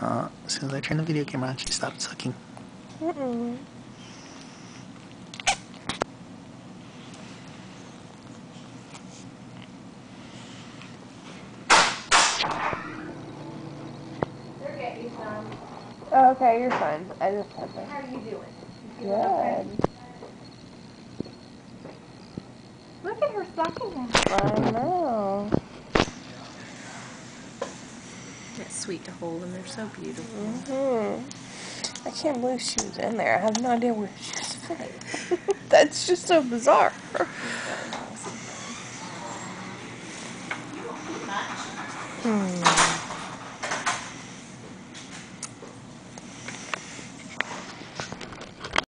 Uh, as soon as I turned the video camera on, she stopped sucking. Mm-mm. Oh, okay, you're fine. I just had to. How are you doing? Good. Look at her sucking I know. That's sweet to hold them? They're so beautiful. Mm-hmm. I can't believe she was in there. I have no idea where she was from. That's just so bizarre. hmm.